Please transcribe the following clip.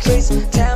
trees.